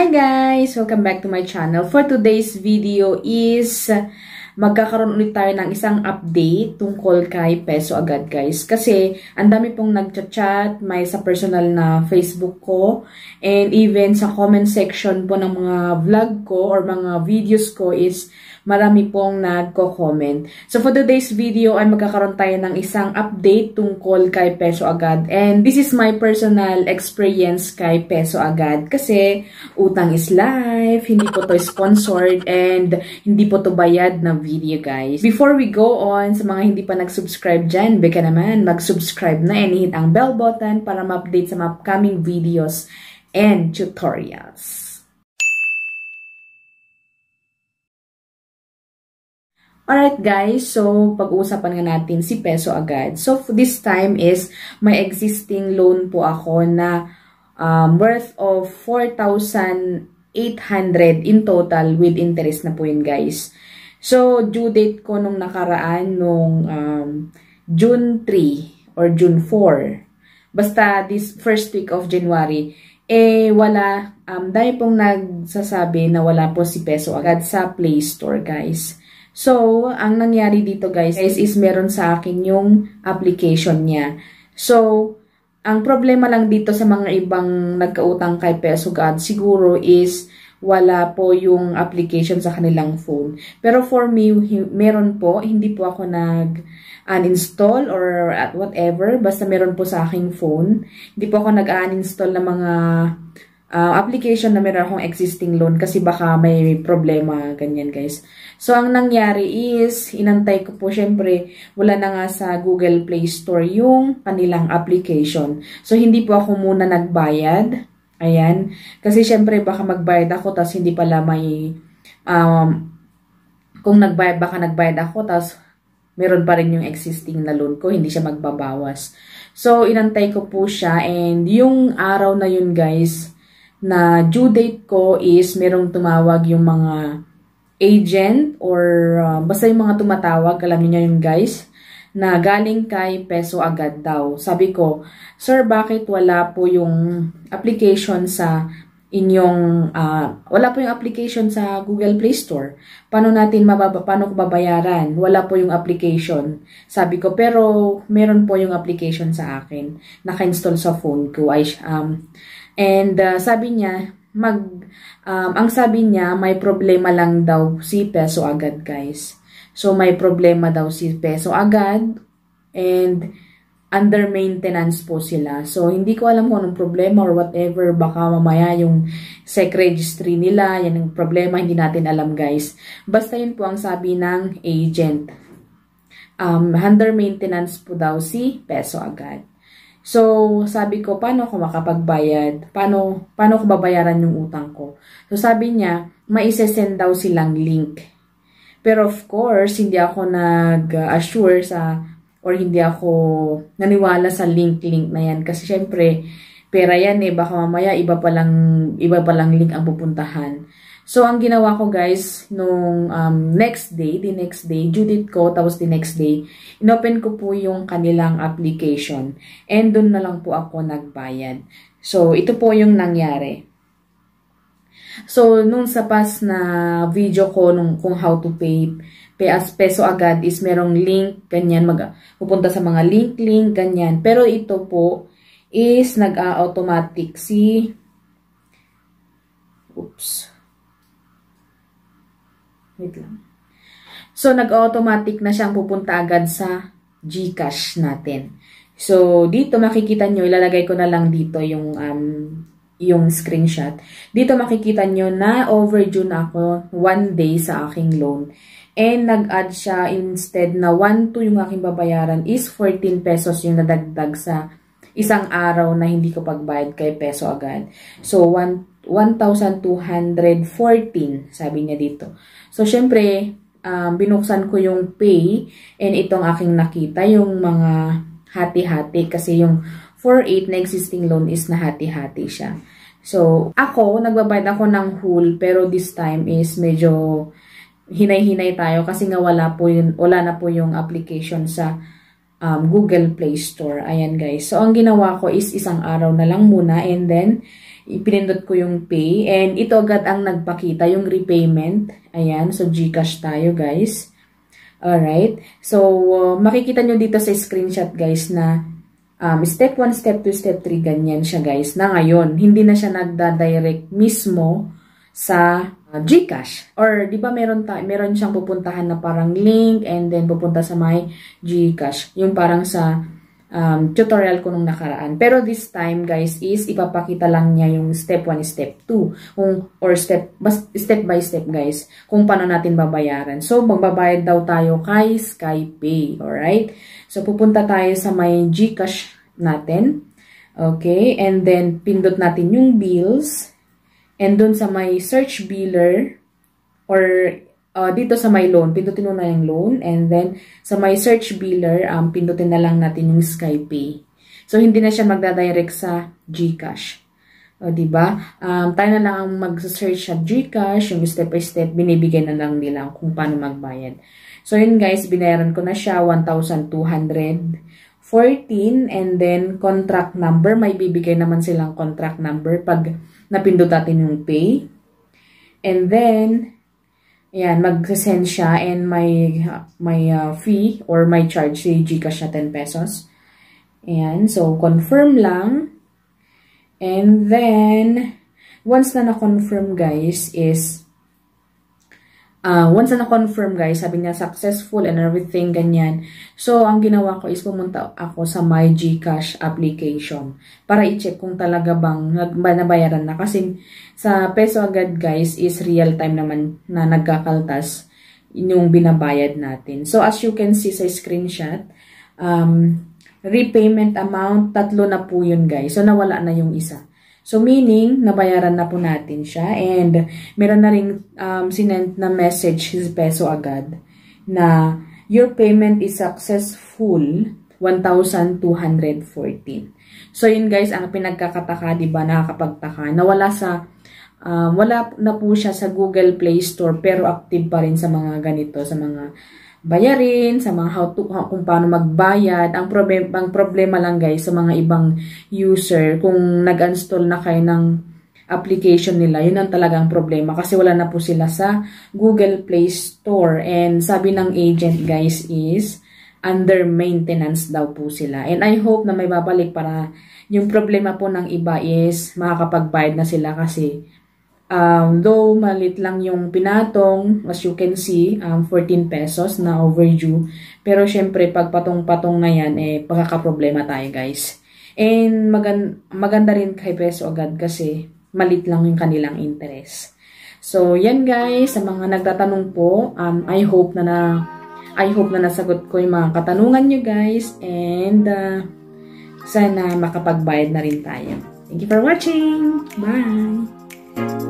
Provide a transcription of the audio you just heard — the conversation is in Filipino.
Hi guys! Welcome back to my channel. For today's video is magkakaroon ulit tayo ng isang update tungkol kay Peso Agad guys. Kasi ang dami pong nagchat-chat, may sa personal na Facebook ko, and even sa comment section po ng mga vlog ko or mga videos ko is marami pong nagko-comment. So for today's video ay magkakaroon tayo ng isang update tungkol kay Peso Agad. And this is my personal experience kay Peso Agad kasi utang is life, hindi po to sponsored and hindi po to bayad na video guys. Before we go on, sa mga hindi pa nag-subscribe dyan, beka naman mag-subscribe na and hit ang bell button para ma-update sa mga upcoming videos and tutorials. Alright guys, so pag-uusapan nga natin si Peso agad. So this time is may existing loan po ako na um, worth of 4,800 in total with interest na po yun guys. So due date ko nung nakaraan nung um, June 3 or June 4. Basta this first week of January, eh wala, um, dahil pong nagsasabi na wala po si Peso agad sa Play Store guys. So, ang nangyari dito guys is meron sa akin yung application niya. So, ang problema lang dito sa mga ibang nagkautang kay Peso God siguro is wala po yung application sa kanilang phone. Pero for me, meron po, hindi po ako nag-uninstall or at whatever, basta meron po sa aking phone. Hindi po ako nag-uninstall ng mga uh, application na meron akong existing loan kasi baka may problema, ganyan guys. So, ang nangyari is, inantay ko po, syempre, wala na nga sa Google Play Store yung kanilang application. So, hindi po ako muna nagbayad. Ayan. Kasi syempre, baka magbayad ako, tapos hindi pala may, um, kung nagbayad, baka nagbayad ako, tapos meron pa rin yung existing na loan ko, hindi siya magbabawas. So, inantay ko po siya, and yung araw na yun, guys, na due date ko is merong tumawag yung mga agent or uh, basta yung mga tumatawag, alam niyo yun guys, na galing kay Peso agad daw. Sabi ko, Sir, bakit wala po yung application sa inyong, uh, wala po yung application sa Google Play Store. Paano natin mababa, paano ko babayaran? Wala po yung application. Sabi ko, pero meron po yung application sa akin. Naka-install sa phone ko. Ay, um, And uh, sabi niya, mag, um, ang sabi niya, may problema lang daw si Peso agad, guys. So, may problema daw si Peso agad. And, under maintenance po sila. So, hindi ko alam kung anong problema or whatever. Baka mamaya yung SEC registry nila, yan ang problema, hindi natin alam guys. Basta yun po ang sabi ng agent. Um, under maintenance po daw si Peso agad. So, sabi ko, paano ako makapagbayad? Paano, paano ko babayaran yung utang ko? So, sabi niya, maisesend daw silang link. Pero of course, hindi ako nag-assure sa, or hindi ako naniwala sa link-link na yan. Kasi syempre, pera yan eh, baka mamaya iba palang, iba palang link ang pupuntahan. So, ang ginawa ko guys, nung um, next day, the next day, date ko, tapos the next day, inopen ko po yung kanilang application. And doon na lang po ako nagbayad. So, ito po yung nangyari. So, nung sa past na video ko nung kung how to pay, pay as peso agad is merong link, ganyan, mag, pupunta sa mga link-link, ganyan. Pero ito po is nag-automatic si, oops, Wait lang. So, nag-automatic na siyang pupunta agad sa Gcash natin. So, dito makikita nyo, ilalagay ko na lang dito yung, um, yung screenshot. Dito makikita nyo na overdue na ako one day sa aking loan. And nag-add siya instead na 1 to yung aking babayaran is 14 pesos yung nadagdag sa isang araw na hindi ko pagbayad kay peso agad. So, 1,214 sabi niya dito. So, syempre, um, binuksan ko yung pay and itong aking nakita, yung mga hati-hati kasi yung 4.8 na existing loan is na hati-hati siya. So, ako, nagbabayad ako ng whole pero this time is medyo hinay-hinay tayo kasi nga wala, po yun, wala na po yung application sa um, Google Play Store. Ayan guys. So, ang ginawa ko is isang araw na lang muna and then ipinindot ko yung pay. And ito agad ang nagpakita, yung repayment. Ayan, so Gcash tayo guys. Alright, so uh, makikita nyo dito sa screenshot guys na um, step 1, step 2, step 3, ganyan siya guys. Na ngayon, hindi na siya nagda-direct mismo sa uh, GCash. Or, di ba meron, ta meron siyang pupuntahan na parang link and then pupunta sa my GCash. Yung parang sa um, tutorial ko nung nakaraan. Pero this time, guys, is ipapakita lang niya yung step 1, step 2. Kung, or step, step by step, guys, kung paano natin babayaran. So, magbabayad daw tayo kay SkyPay. Alright? So, pupunta tayo sa may Gcash natin. Okay? And then, pindot natin yung bills. And dun sa may search biller or uh, dito sa my loan, pindutin mo na yung loan. And then, sa my search biller, um, pindutin na lang natin yung SkyPay. So, hindi na siya magdadirect sa GCash. O, diba? Um, tayo na lang ang mag-search sa GCash, yung step by step, binibigay na lang nila kung paano magbayad. So, yun guys, binayaran ko na siya, 1,214. And then, contract number, may bibigay naman silang contract number pag napindot natin yung pay. And then, Ayan, mag-send siya and may, may uh, fee or may charge si Gcash na 10 pesos. Ayan, so confirm lang. And then, once na na-confirm guys is Uh, once na na-confirm guys, sabi niya successful and everything, ganyan. So, ang ginawa ko is pumunta ako sa My Gcash application para i-check kung talaga bang nabayaran na. Kasi sa peso agad guys is real time naman na nagkakaltas yung binabayad natin. So, as you can see sa screenshot, um, repayment amount, tatlo na po yun guys. So, nawala na yung isa. So, meaning, nabayaran na po natin siya. And, meron na rin um, sinend na message si Peso agad na your payment is successful 1,214. So, yun guys, ang pinagkakataka, di ba, nakakapagtaka, nawala sa, um, wala na po siya sa Google Play Store, pero active pa rin sa mga ganito, sa mga bayarin, sa mga how to, kung paano magbayad. Ang problem, ang problema lang guys sa mga ibang user, kung nag-install na kayo ng application nila, yun ang talagang problema kasi wala na po sila sa Google Play Store. And sabi ng agent guys is, under maintenance daw po sila. And I hope na may babalik para yung problema po ng iba is makakapagbayad na sila kasi Um, though malit lang yung pinatong, as you can see, um, 14 pesos na overdue. Pero syempre, pag patong-patong na yan, eh, pagkakaproblema tayo guys. And magan maganda rin kay peso agad kasi malit lang yung kanilang interest. So, yan guys, sa mga nagtatanong po, um, I hope na na I hope na nasagot ko yung mga katanungan nyo guys and uh, sana makapagbayad na rin tayo. Thank you for watching! Bye!